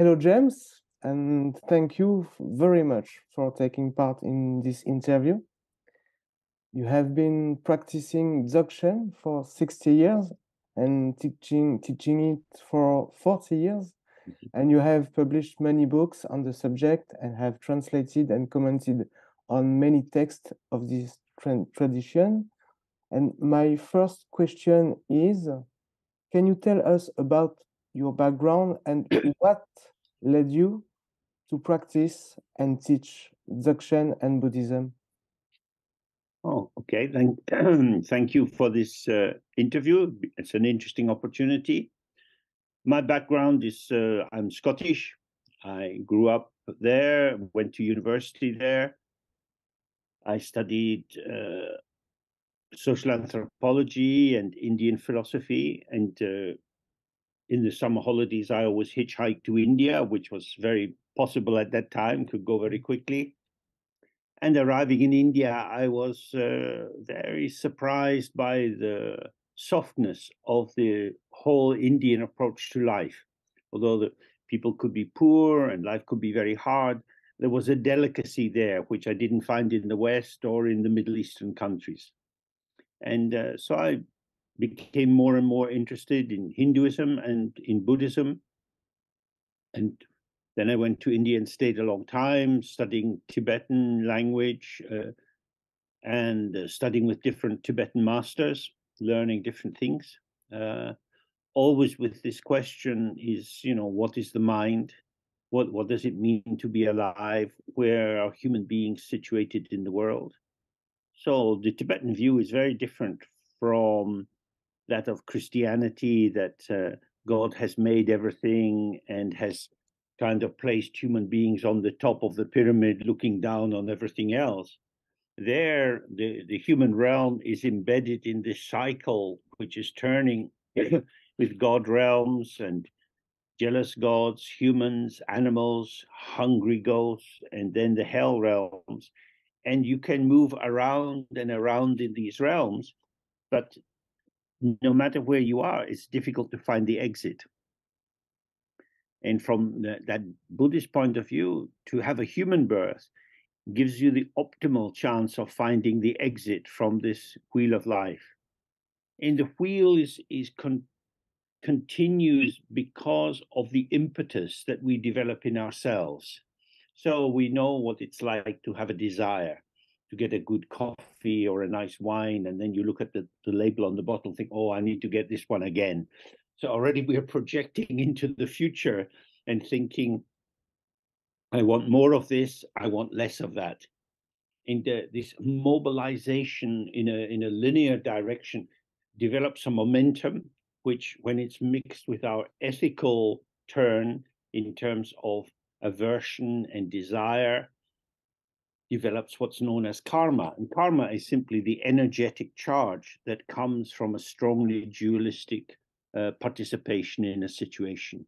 Hello, James, and thank you very much for taking part in this interview. You have been practicing Dzogchen for 60 years and teaching teaching it for 40 years mm-hmm. and you have published many books on the subject and have translated and commented on many texts of this tra tradition and my first question is can you tell us about your background and what led you to practice and teach Dzogchen and Buddhism Oh, okay. Thank, thank you for this uh, interview. It's an interesting opportunity. My background is uh, I'm Scottish. I grew up there, went to university there. I studied uh, social anthropology and Indian philosophy. And uh, in the summer holidays, I always hitchhiked to India, which was very possible at that time, could go very quickly. And arriving in India, I was uh, very surprised by the softness of the whole Indian approach to life. Although the people could be poor and life could be very hard, there was a delicacy there which I didn't find in the West or in the Middle Eastern countries. And uh, so I became more and more interested in Hinduism and in Buddhism. And then I went to India and stayed a long time, studying Tibetan language uh, and uh, studying with different Tibetan masters, learning different things. Uh, always with this question is, you know, what is the mind? What what does it mean to be alive? Where are human beings situated in the world? So the Tibetan view is very different from that of Christianity, that uh, God has made everything and has kind of placed human beings on the top of the pyramid looking down on everything else. There, the, the human realm is embedded in this cycle which is turning with God realms and jealous gods, humans, animals, hungry ghosts, and then the hell realms. And you can move around and around in these realms, but no matter where you are, it's difficult to find the exit. And from the, that Buddhist point of view, to have a human birth gives you the optimal chance of finding the exit from this wheel of life. And the wheel is, is con- continues because of the impetus that we develop in ourselves. So we know what it's like to have a desire to get a good coffee or a nice wine, and then you look at the, the label on the bottle think, oh, I need to get this one again. So already we are projecting into the future and thinking, I want more of this, I want less of that. And uh, this mobilization in a in a linear direction develops a momentum, which, when it's mixed with our ethical turn in terms of aversion and desire, develops what's known as karma. And karma is simply the energetic charge that comes from a strongly dualistic uh, participation in a situation.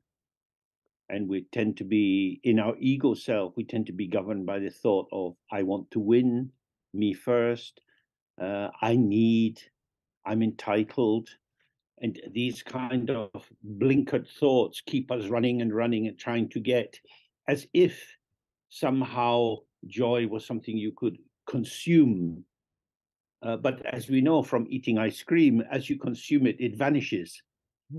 And we tend to be, in our ego self, we tend to be governed by the thought of, I want to win, me first, uh, I need, I'm entitled. And these kind of blinkered thoughts keep us running and running and trying to get, as if somehow joy was something you could consume. Uh, but as we know from eating ice cream, as you consume it, it vanishes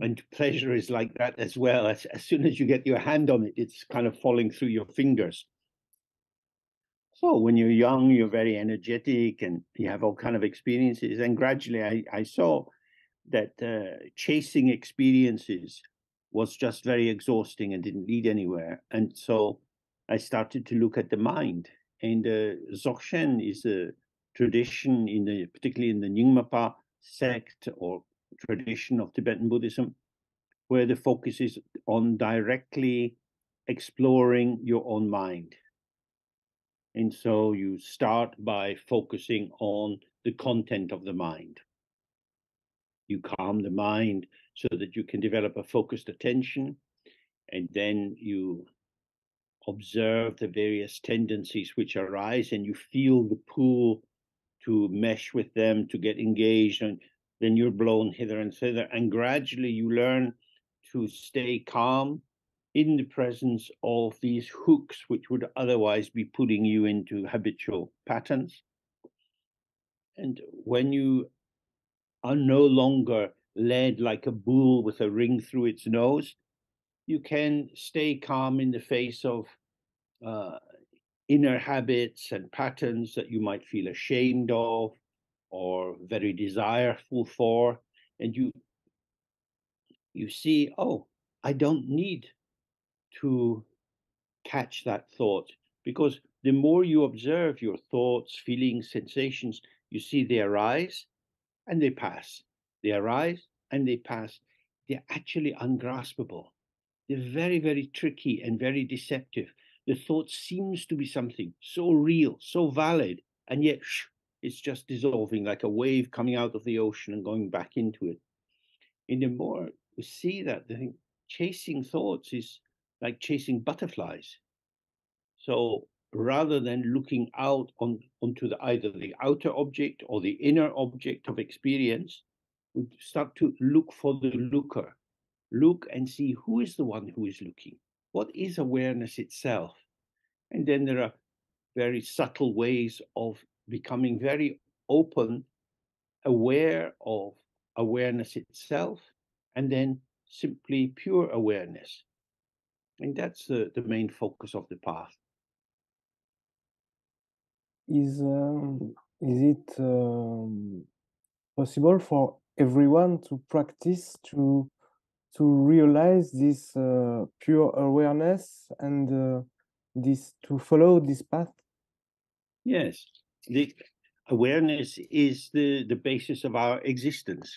and pleasure is like that as well. As, as soon as you get your hand on it, it's kind of falling through your fingers. So when you're young, you're very energetic and you have all kind of experiences. And gradually, I, I saw that uh, chasing experiences was just very exhausting and didn't lead anywhere. And so I started to look at the mind. And uh, Dzogchen is a tradition in the, particularly in the Nyingmapa sect or tradition of Tibetan Buddhism, where the focus is on directly exploring your own mind. And so you start by focusing on the content of the mind. You calm the mind so that you can develop a focused attention, and then you observe the various tendencies which arise, and you feel the pull to mesh with them, to get engaged, and then you're blown hither and thither. And gradually you learn to stay calm in the presence of these hooks, which would otherwise be putting you into habitual patterns. And when you are no longer led like a bull with a ring through its nose, you can stay calm in the face of uh, inner habits and patterns that you might feel ashamed of or very desireful for. And you you see, oh, I don't need to catch that thought because the more you observe your thoughts, feelings, sensations, you see they arise and they pass. They arise and they pass. They're actually ungraspable. They're very, very tricky and very deceptive. The thought seems to be something so real, so valid, and yet shh, it's just dissolving like a wave coming out of the ocean and going back into it. And the more we see that, chasing thoughts is like chasing butterflies. So rather than looking out on, onto the, either the outer object or the inner object of experience, we start to look for the looker. Look and see who is the one who is looking. What is awareness itself? And then there are very subtle ways of becoming very open, aware of awareness itself, and then simply pure awareness. And that's the, the main focus of the path. Is um, is it um, possible for everyone to practice to to realize this uh, pure awareness and uh, this to follow this path? Yes, the awareness is the the basis of our existence.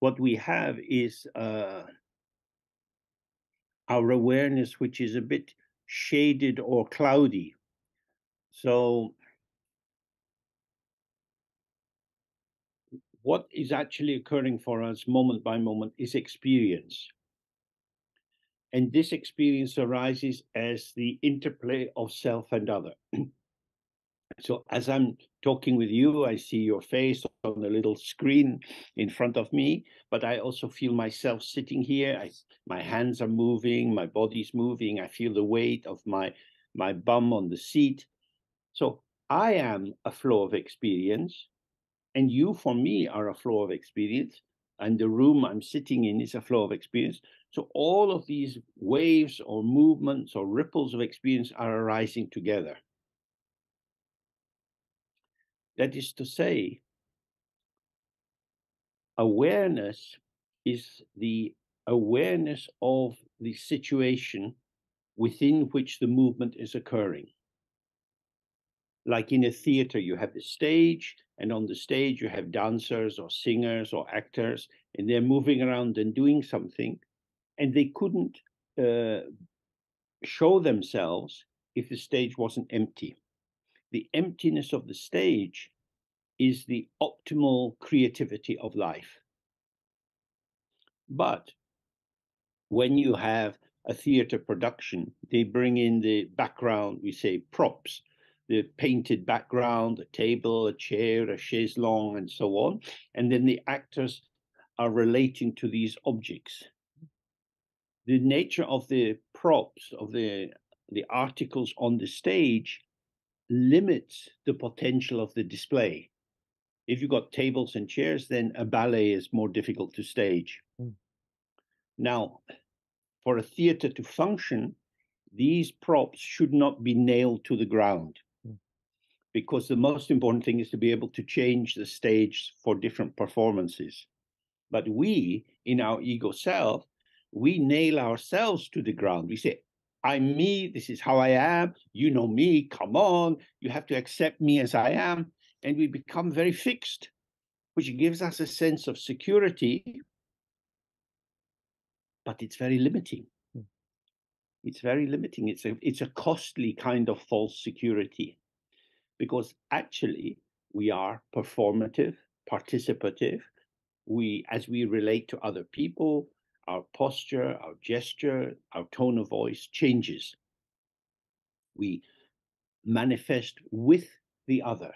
What we have is uh, our awareness, which is a bit shaded or cloudy. So, what is actually occurring for us moment by moment is experience. And this experience arises as the interplay of self and other. so, as I'm talking with you, I see your face on the little screen in front of me, but I also feel myself sitting here. I, my hands are moving, my body's moving. I feel the weight of my my bum on the seat. So I am a flow of experience, and you, for me, are a flow of experience, and the room I'm sitting in is a flow of experience. So all of these waves or movements or ripples of experience are arising together. That is to say, awareness is the awareness of the situation within which the movement is occurring. Like in a theater, you have the stage, and on the stage, you have dancers or singers or actors, and they're moving around and doing something, and they couldn't uh, show themselves if the stage wasn't empty. The emptiness of the stage is the optimal creativity of life. But when you have a theater production, they bring in the background, we say props, the painted background, a table, a chair, a chaise longue, and so on. And then the actors are relating to these objects. The nature of the props, of the, the articles on the stage, limits the potential of the display. If you've got tables and chairs, then a ballet is more difficult to stage. Mm. Now, for a theater to function, these props should not be nailed to the ground. Because the most important thing is to be able to change the stage for different performances. But we, in our ego self, we nail ourselves to the ground. We say, I'm me, this is how I am, you know me, come on, you have to accept me as I am and we become very fixed, which gives us a sense of security, but it's very limiting. Hmm. It's very limiting. It's a it's a costly kind of false security, because actually we are performative, participative. We as we relate to other people, our posture, our gesture, our tone of voice changes. We manifest with the other.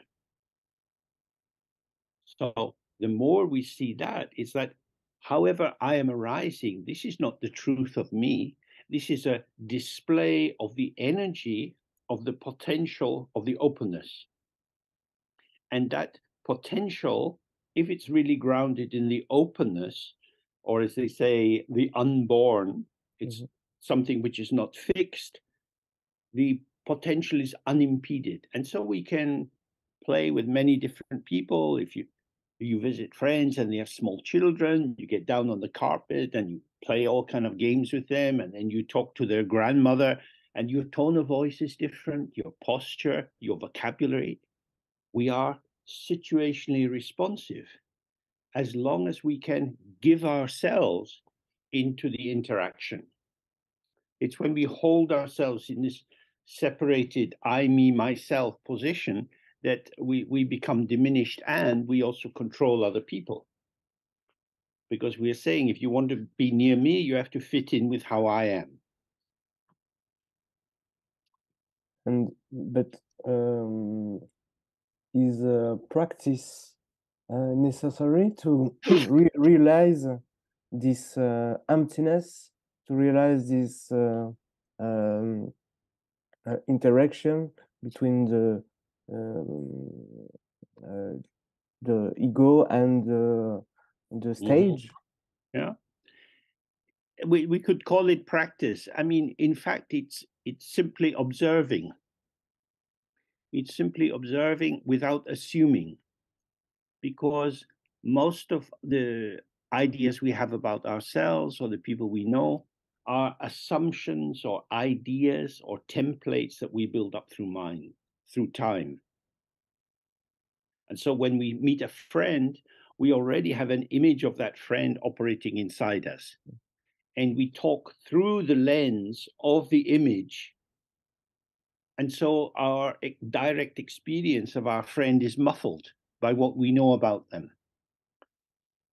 So the more we see that, it's that however I am arising, this is not the truth of me. this is a display of the energy of the potential of the openness. And that potential, if it's really grounded in the openness, or as they say, the unborn, it's mm-hmm. something which is not fixed, the potential is unimpeded. And so we can play with many different people. If you you visit friends and they have small children, you get down on the carpet and you play all kind of games with them, and then you talk to their grandmother, and your tone of voice is different, your posture, your vocabulary. We are situationally responsive as long as we can give ourselves into the interaction. It's when we hold ourselves in this separated I, me, myself position that we, we become diminished and we also control other people. Because we are saying if you want to be near me, you have to fit in with how I am. And but um, is uh, practice uh, necessary to re realize this uh, emptiness, to realize this uh, um, uh, interaction between the um, uh, the ego and the the stage. Yeah, we we could call it practice. I mean, in fact, it's it's simply observing. It's simply observing without assuming, because most of the ideas we have about ourselves or the people we know are assumptions or ideas or templates that we build up through mind, through time. And so when we meet a friend, we already have an image of that friend operating inside us. And we talk through the lens of the image. And so our direct experience of our friend is muffled by what we know about them.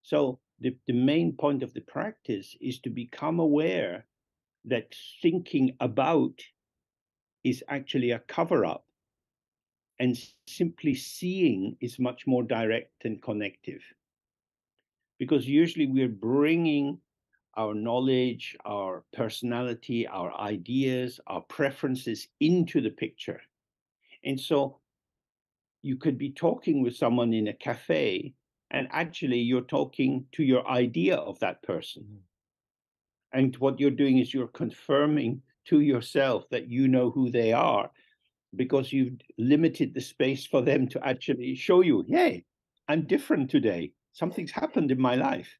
So the, the main point of the practice is to become aware that thinking about is actually a cover up and simply seeing is much more direct and connective because usually we're bringing our knowledge our personality our ideas our preferences into the picture and so you could be talking with someone in a cafe and actually you're talking to your idea of that person. Mm-hmm. And what you're doing is you're confirming to yourself that you know who they are because you've limited the space for them to actually show you, hey, I'm different today. Something's happened in my life.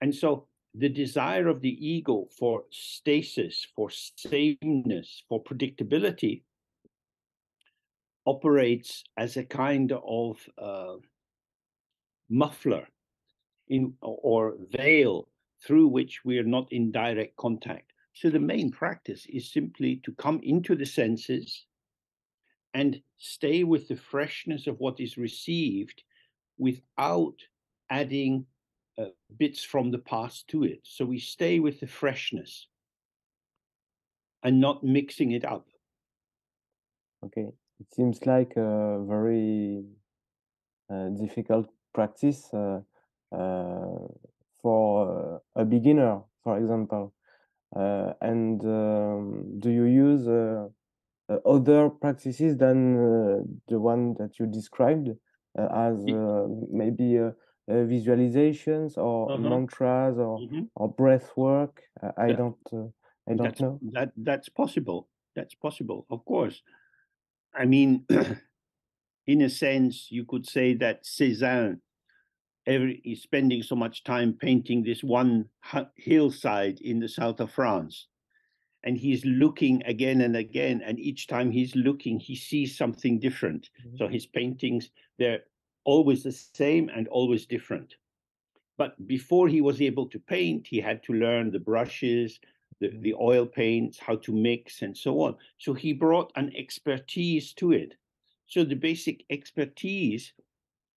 And so the desire of the ego for stasis, for sameness, for predictability operates as a kind of uh, muffler in or veil through which we are not in direct contact. So the main practice is simply to come into the senses and stay with the freshness of what is received without adding uh, bits from the past to it. So we stay with the freshness and not mixing it up. Okay, it seems like a very uh, difficult practice uh, uh, for a beginner, for example? Uh, and um, do you use other practices than the one that you described as maybe visualizations or uh-huh. mantras or mm-hmm. or breath work? I yeah. don't I don't that's, know. That that's possible. That's possible, of course. I mean, in a sense, you could say that Cézanne every, is spending so much time painting this one hillside in the south of France. And he's looking again and again, and each time he's looking, he sees something different. Mm-hmm. So his paintings, they're always the same and always different. But before he was able to paint, he had to learn the brushes, the, mm-hmm. the oil paints, how to mix, and so on. So he brought an expertise to it. So the basic expertise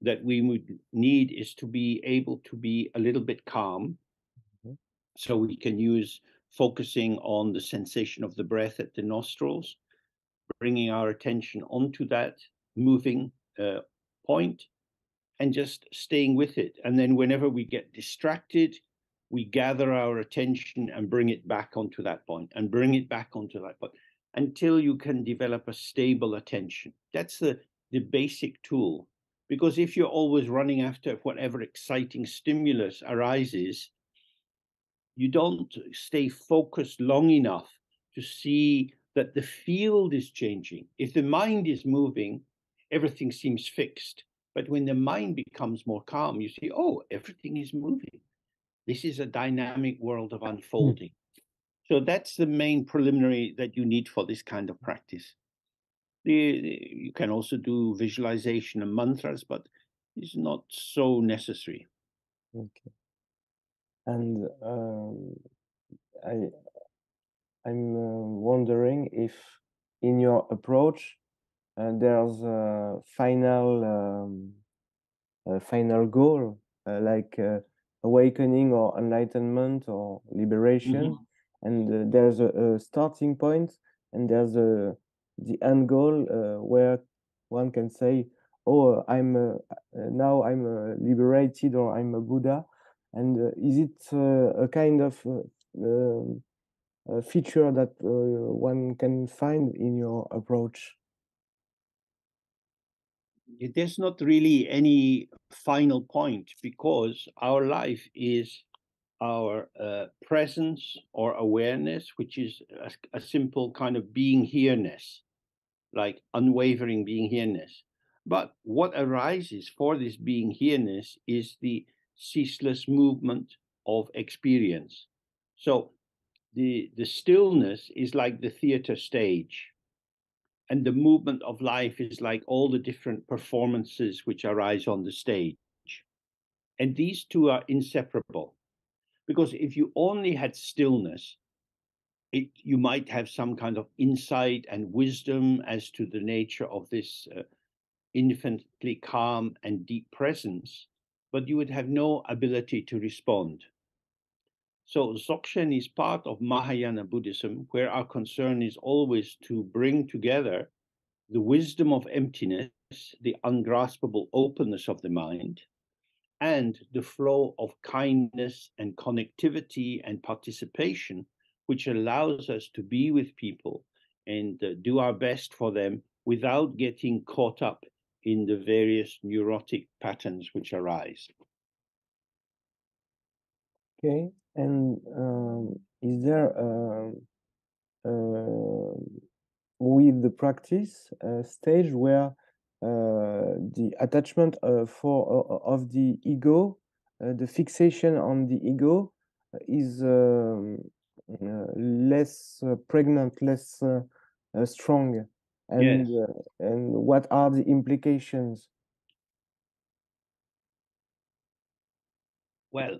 that we would need is to be able to be a little bit calm. Mm-hmm. So we can use focusing on the sensation of the breath at the nostrils, bringing our attention onto that moving uh, point and just staying with it. And then whenever we get distracted, we gather our attention and bring it back onto that point and bring it back onto that point until you can develop a stable attention. That's the, the basic tool. Because if you're always running after whatever exciting stimulus arises, you don't stay focused long enough to see that the field is changing. If the mind is moving, everything seems fixed. But when the mind becomes more calm, you see, oh, everything is moving. This is a dynamic world of unfolding. Mm. So that's the main preliminary that you need for this kind of practice. The, you can also do visualization and mantras, but it's not so necessary. Okay. And um, I, I'm uh, wondering if in your approach there's a final um, a final goal uh, like uh, awakening or enlightenment or liberation. Mm-hmm. and uh, there's a, a, starting point and there's a the end goal uh, where one can say oh i'm uh, now i'm uh, liberated or i'm a buddha. And uh, is it uh, a kind of um, feature that one can find in your approach there's not really any final point because our life is our uh, presence or awareness, which is a, a, simple kind of being here-ness, like unwavering being here-ness. But what arises for this being here-ness is the ceaseless movement of experience. So the, the stillness is like the theater stage and the movement of life is like all the different performances which arise on the stage. And these two are inseparable. Because if you only had stillness, it, you might have some kind of insight and wisdom as to the nature of this uh, infinitely calm and deep presence, but you would have no ability to respond. So Dzogchen is part of Mahayana Buddhism, where our concern is always to bring together the wisdom of emptiness, the ungraspable openness of the mind, and the flow of kindness and connectivity and participation, which allows us to be with people and uh, do our best for them without getting caught up in the various neurotic patterns which arise. Okay, and um, is there uh, uh, with the practice uh, stage where uh, the attachment uh, for of the ego, the fixation on the ego, is um, less pregnant, less strong, and yes. and what are the implications? Well,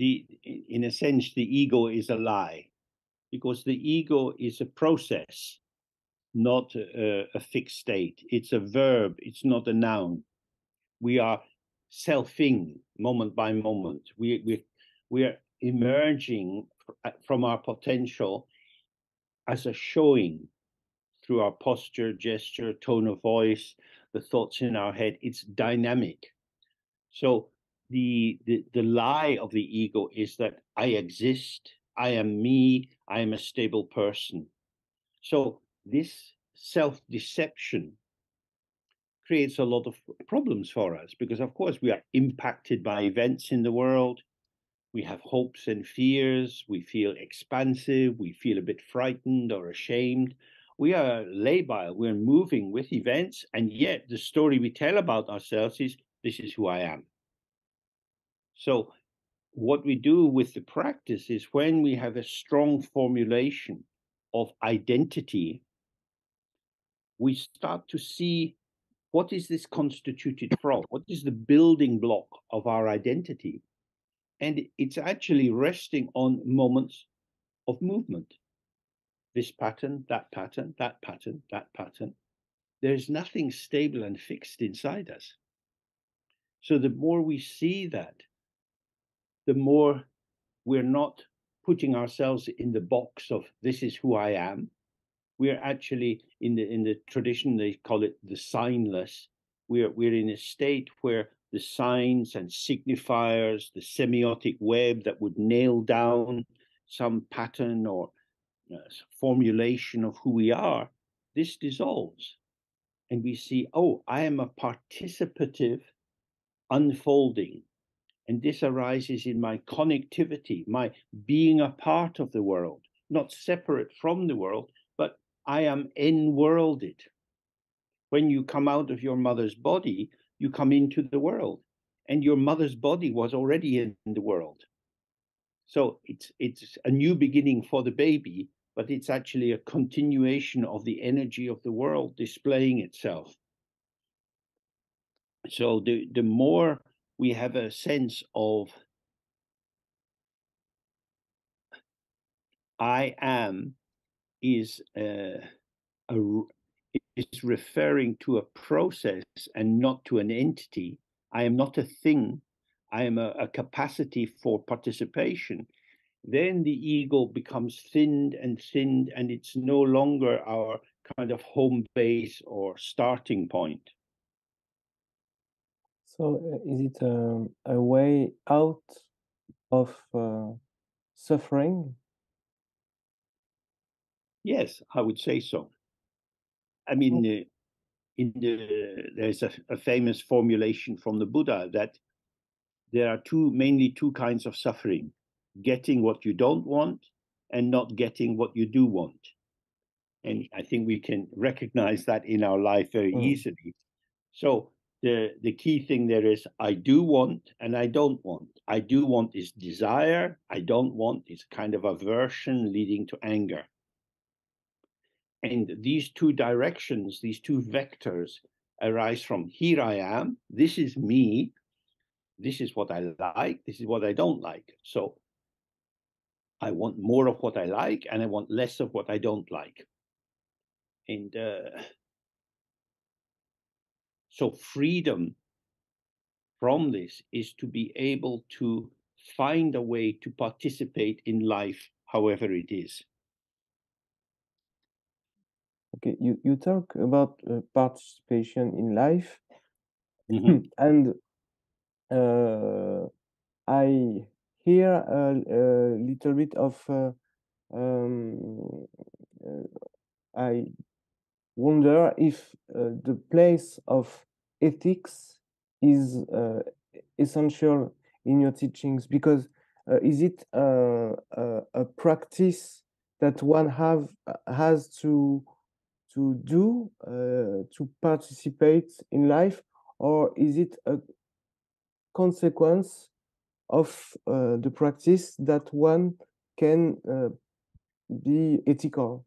the in a sense the ego is a lie because the ego is a process not a, a, fixed state. It's a verb it's not a noun. We are selfing moment by moment. We we we are emerging uh, from our potential as a showing through our posture gesture tone of voice the thoughts in our head. It's dynamic. So the, the lie of the ego is that I exist, I am me, I am a stable person. So this self-deception creates a lot of problems for us because of course we are impacted by events in the world. We have hopes and fears, we feel expansive, we feel a bit frightened or ashamed. We are labile, we're moving with events, and yet the story we tell about ourselves is this is who I am. So what we do with the practice is when we have a strong formulation of identity, we start to see what is this constituted from? What is the building block of our identity? And it's actually resting on moments of movement. This pattern, that pattern, that pattern, that pattern. There's nothing stable and fixed inside us. So the more we see that, the more we're not putting ourselves in the box of this is who I am. We're actually in the in the tradition they call it the signless. We're we're in a state where the signs and signifiers, the semiotic web that would nail down some pattern or uh, formulation of who we are, this dissolves. And we see, oh, I am a participative unfolding. And this arises in my connectivity, my being a part of the world, not separate from the world, but I am enworlded. When you come out of your mother's body, you come into the world, and your mother's body was already in the world. So it's it's a new beginning for the baby, but it's actually a continuation of the energy of the world displaying itself. So the the more we have a sense of I am is uh, a, is referring to a process and not to an entity. I am not a thing. I am a, a capacity for participation. Then the ego becomes thinned and thinned, and it's no longer our kind of home base or starting point. So, uh, is it um, a way out of uh, suffering? Yes, I would say so. I mean, uh, in the there's a, a famous formulation from the Buddha that there are two mainly two kinds of suffering: getting what you don't want and not getting what you do want. And I think we can recognize that in our life very mm. easily. So the the key thing there is I do want and I don't want. I do want is desire. I don't want is kind of aversion leading to anger. And these two directions, these two vectors, arise from here I am, this is me, this is what I like, this is what I don't like. So I want more of what I like and I want less of what I don't like. And uh, so freedom from this is to be able to find a way to participate in life, however it is. Okay, you, you talk about uh, participation in life, mm-hmm. and uh, I hear a, a, little bit of. Uh, um, uh, I wonder if uh, the place of ethics is uh, essential in your teachings because is it a, a practice that one have has to to do uh, to participate in life or is it a consequence of uh, the practice that one can uh, be ethical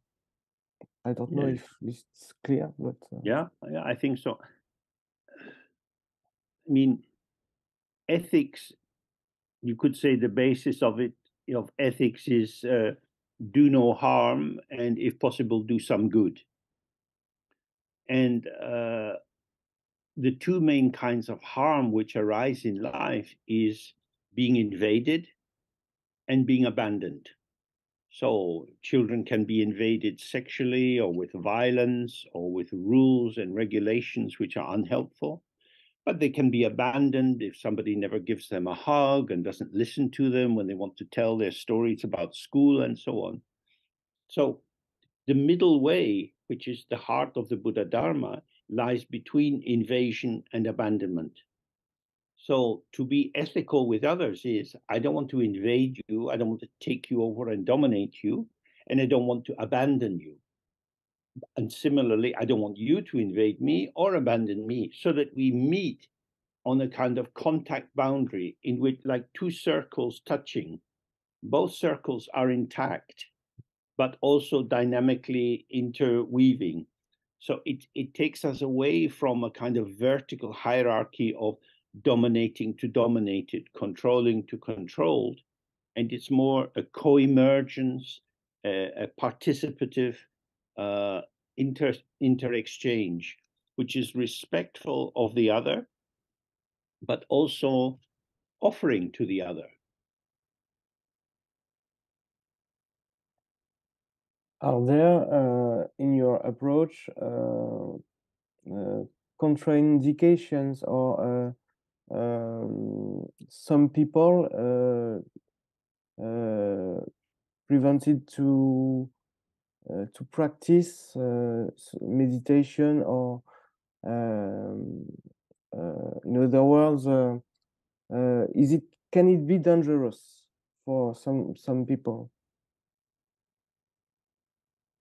i don't know if it's clear but uh yeah yeah i think so i mean ethics you could say the basis of it of ethics is uh, do no harm and if possible do some good and uh, the two main kinds of harm which arise in life is being invaded and being abandoned. So children can be invaded sexually or with violence or with rules and regulations which are unhelpful. But they can be abandoned if somebody never gives them a hug and doesn't listen to them when they want to tell their stories about school and so on. So the middle way which is the heart of the Buddha Dharma, lies between invasion and abandonment. So to be ethical with others is I don't want to invade you, I don't want to take you over and dominate you, and I don't want to abandon you. And similarly, I don't want you to invade me or abandon me, so that we meet on a kind of contact boundary in which, like two circles touching, both circles are intact but also dynamically interweaving. So it, it takes us away from a kind of vertical hierarchy of dominating to dominated, controlling to controlled. And it's more a co emergence, a, a participative uh, inter, inter exchange, which is respectful of the other, but also offering to the other. Are there uh, in your approach uh, uh, contraindications or um, some people uh, uh, prevented to uh, to practice meditation or um, in other words is it can it be dangerous for some some people?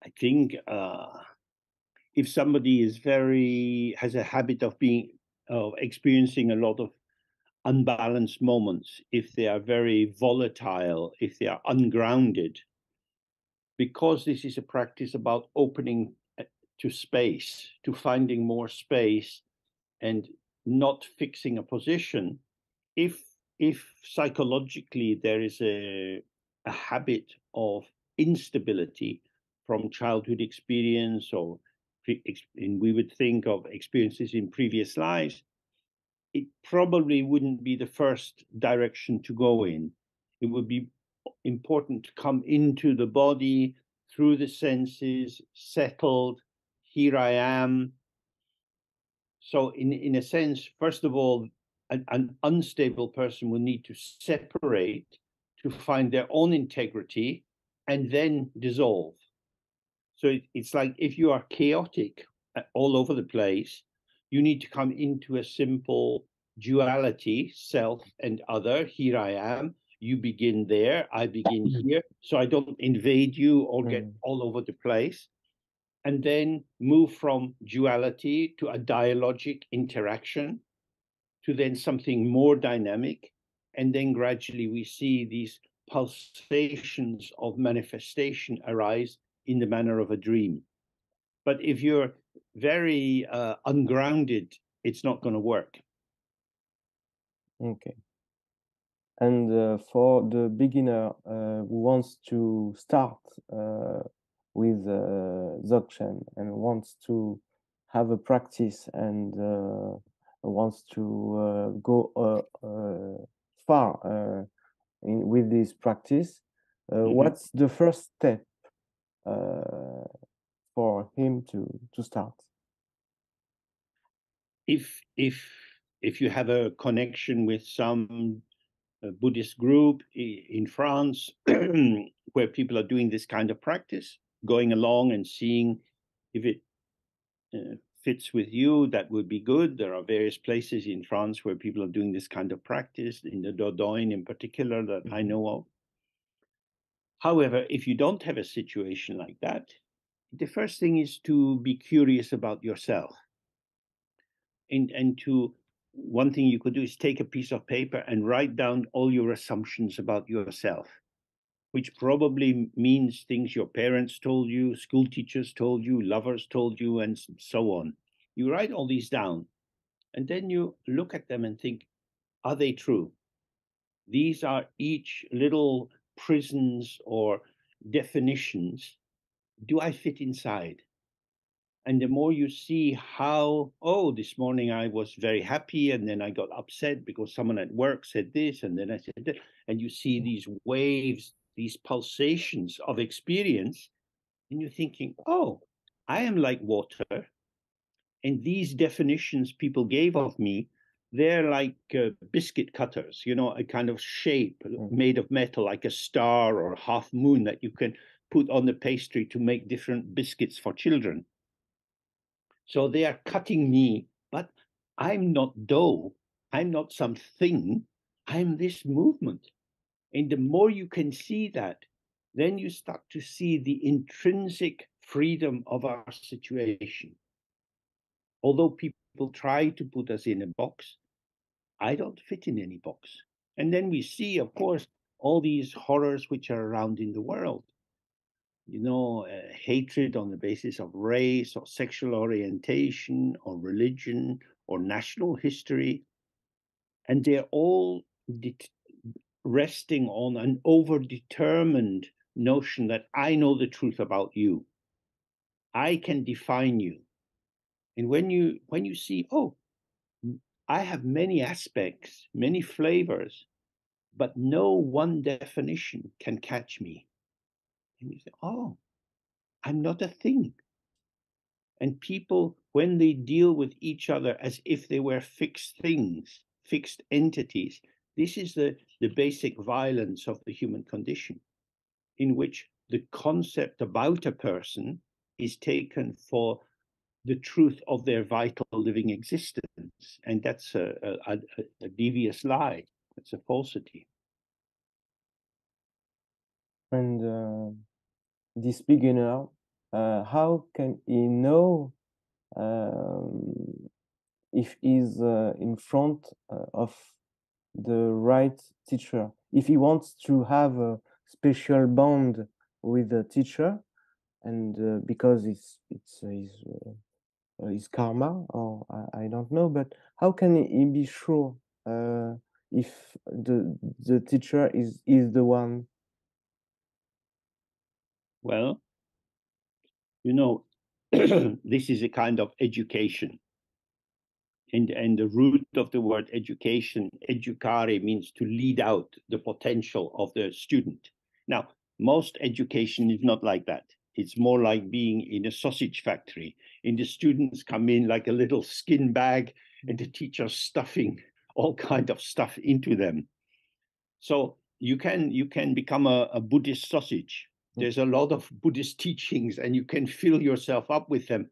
I think if somebody is very has a habit of being of experiencing a lot of unbalanced moments, if they are very volatile, if they are ungrounded, because this is a practice about opening eh, to space, to finding more space and not fixing a position, if if psychologically there is a a habit of instability from childhood experience or and we would think of experiences in previous lives, it probably wouldn't be the first direction to go in. It would be important to come into the body through the senses, settled, here I am. So, in, in a sense, first of all, an, an unstable person will need to separate to find their own integrity and then dissolve. So it's like if you are chaotic uh, all over the place, you need to come into a simple duality, self and other. Here I am. You begin there. I begin mm. here. So I don't invade you or get mm. all over the place. And then move from duality to a dialogic interaction to then something more dynamic. And then gradually we see these pulsations of manifestation arise in the manner of a dream. But if you're very uh, ungrounded, it's not going to work. Okay. And uh, for the beginner uh, who wants to start uh, with uh, Dzogchen and wants to have a practice and uh, wants to uh, go far in, with this practice, mm -hmm. what's the first step uh, for him to to start. If if if you have a connection with some uh, buddhist group in france where people are doing this kind of practice going along and seeing if it uh, fits with you that would be good. There are various places in france where people are doing this kind of practice in the dordogne in particular that i mm-hmm. know of However, if you don't have a situation like that, the first thing is to be curious about yourself. And, and to one thing you could do is take a piece of paper and write down all your assumptions about yourself, which probably means things your parents told you, school teachers told you, lovers told you, and so on. You write all these down, and then you look at them and think, are they true? These are each little prisons or definitions do I fit inside? And the more you see how, oh, this morning I was very happy and then I got upset because someone at work said this and then I said that, and you see mm. these waves, these pulsations of experience, and you're thinking, oh, I am like water. And these definitions people gave of me they're like uh, biscuit cutters, you know, a kind of shape mm. made of metal, like a star or a half moon that you can put on the pastry to make different biscuits for children. So they are cutting me, but I'm not dough. I'm not something. I'm this movement. And the more you can see that, then you start to see the intrinsic freedom of our situation. Although people try to put us in a box, I don't fit in any box. And then we see, of course, all these horrors which are around in the world. You know, uh, hatred on the basis of race or sexual orientation or religion or national history. And they're all resting on an overdetermined notion that I know the truth about you. I can define you. And when you when you see, oh, I have many aspects, many flavors, but no one definition can catch me. And you say, oh, I'm not a thing. And people, when they deal with each other as if they were fixed things, fixed entities. This is the, the basic violence of the human condition, in which the concept about a person is taken for the truth of their vital living existence. And that's a, a, a devious lie, it's a falsity. And uh, this beginner, uh, how can he know um, if he's uh, in front uh, of the right teacher? If he wants to have a special bond with the teacher, and uh, because it's it's his uh, Uh, his karma, or I, I, don't know, but how can he be sure uh, if the the teacher is is the one well, you know, this is a kind of education. And, and the root of the word education, educare, means to lead out the potential of the student. Now, most education is not like that. It's more like being in a sausage factory. And the students come in like a little skin bag, and the teacher's stuffing all kind of stuff into them. So you can you can become a, a Buddhist sausage mm. there's a lot of Buddhist teachings and you can fill yourself up with them,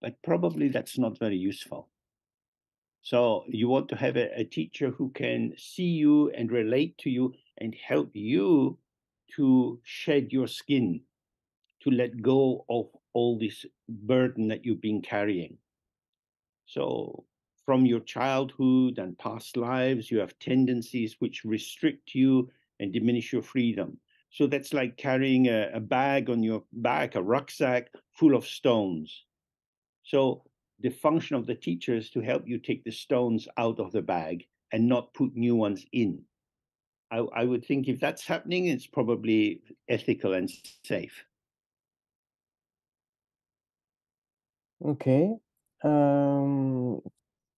but probably that's not very useful. So you want to have a, a teacher who can see you and relate to you and help you to shed your skin, to let go of all this burden that you've been carrying. So from your childhood and past lives, you have tendencies which restrict you and diminish your freedom. So that's like carrying a, a bag on your back, a rucksack full of stones. So the function of the teacher is to help you take the stones out of the bag and not put new ones in. I, I would think if that's happening, it's probably ethical and safe. Okay. Um,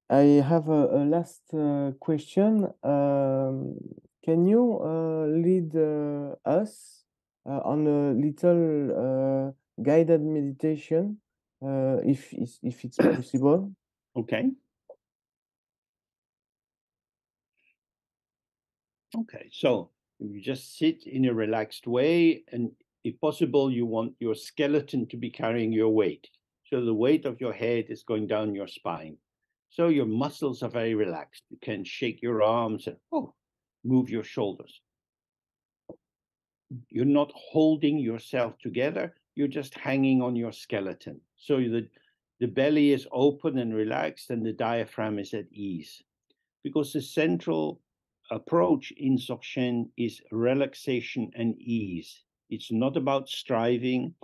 I have a, a last uh, question. Um, can you uh, lead uh, us uh, on a little guided meditation, if if it's possible? Okay. Okay, so you just sit in a relaxed way, and if possible, you want your skeleton to be carrying your weight. So the weight of your head is going down your spine. So your muscles are very relaxed. You can shake your arms and, oh, move your shoulders. You're not holding yourself together, you're just hanging on your skeleton. So the, the belly is open and relaxed, and the diaphragm is at ease. Because the central approach in Dzogchen is relaxation and ease. It's not about striving,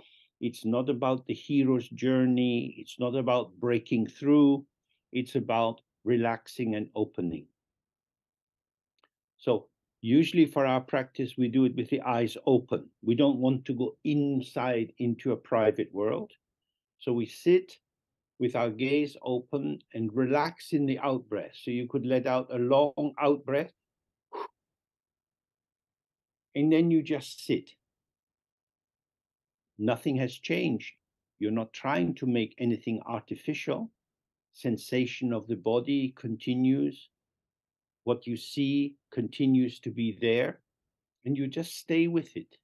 it's not about the hero's journey, it's not about breaking through, it's about relaxing and opening. So usually for our practice, we do it with the eyes open. We don't want to go inside into a private world. So we sit with our gaze open and relax in the out breath. So you could let out a long out breath. And then you just sit. Nothing has changed. You're not trying to make anything artificial. Sensation of the body continues what you see continues to be there, and you just stay with it.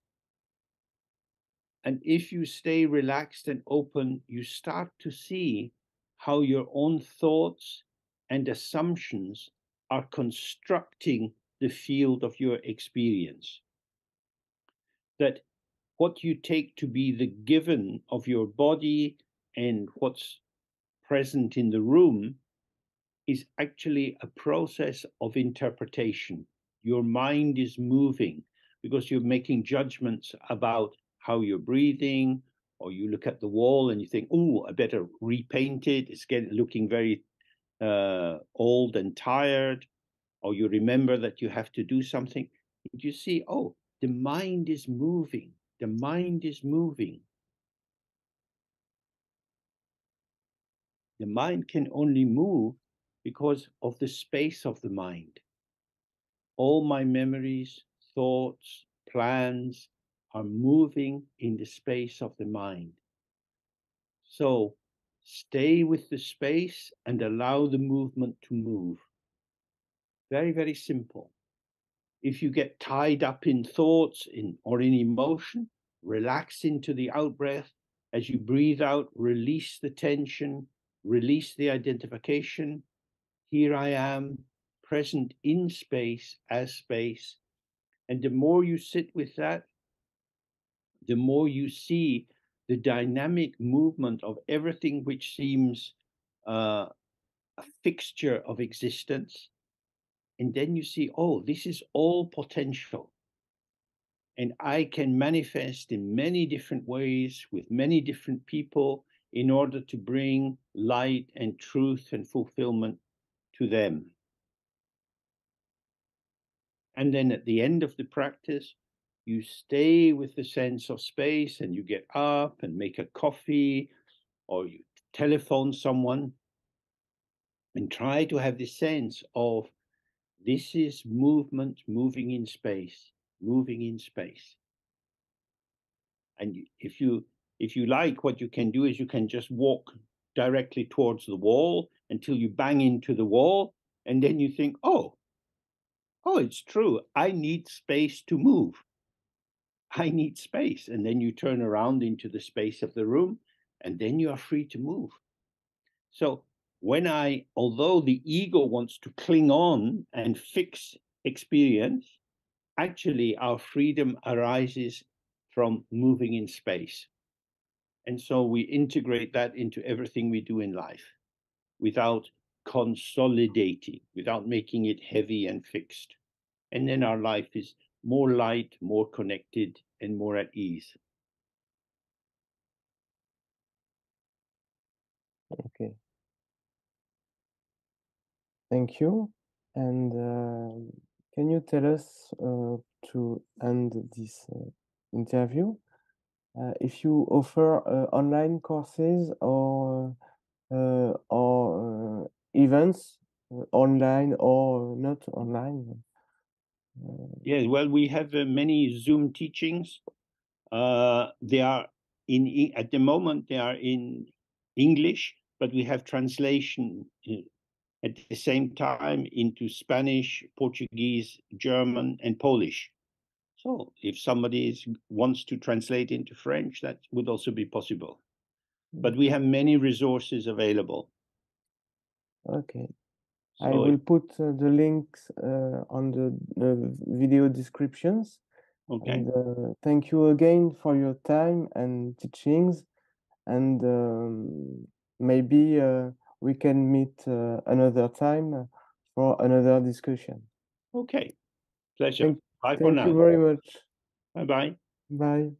And if you stay relaxed and open, you start to see how your own thoughts and assumptions are constructing the field of your experience. That what you take to be the given of your body and what's present in the room is actually a process of interpretation. Your mind is moving because you're making judgments about how you're breathing, or you look at the wall and you think, oh, I better repaint it. It's getting looking very uh, old and tired, or you remember that you have to do something. You see, oh, the mind is moving. The mind is moving. The mind can only move because of the space of the mind. All my memories, thoughts, plans are moving in the space of the mind. So stay with the space and allow the movement to move. Very, very simple. If you get tied up in thoughts in, or in emotion, relax into the out breath. As you breathe out, release the tension, release the identification. Here I am, present in space as space. And the more you sit with that, the more you see the dynamic movement of everything which seems uh, a fixture of existence. And then you see, oh, this is all potential. And I can manifest in many different ways with many different people in order to bring light and truth and fulfillment to them. And then at the end of the practice, you stay with the sense of space and you get up and make a coffee or you telephone someone and try to have the sense of this is movement moving in space, moving in space. And if you if you like, what you can do is you can just walk directly towards the wall until you bang into the wall, and then you think, oh, oh, it's true. I need space to move. I need space. And then you turn around into the space of the room, and then you are free to move. So when I, although the ego wants to cling on and fix experience, actually our freedom arises from moving in space. And so we integrate that into everything we do in life without consolidating, without making it heavy and fixed. And then our life is more light, more connected, and more at ease. Okay. Thank you. And uh, can you tell us uh, to end this uh, interview uh, if you offer uh, online courses or uh, or events online or not online? Yes, well, we have many Zoom teachings. they are in at the moment they are in English, but we have translation at the same time into Spanish, Portuguese, German, and Polish. So if somebody is, wants to translate into French, that would also be possible. But we have many resources available. Okay. So I will put uh, the links uh, on the, the, video descriptions. Okay. And, uh, thank you again for your time and teachings. And um, maybe uh, we can meet uh, another time for another discussion. Okay. Pleasure. Thank, bye for now. Thank you very much. Bye bye. Bye.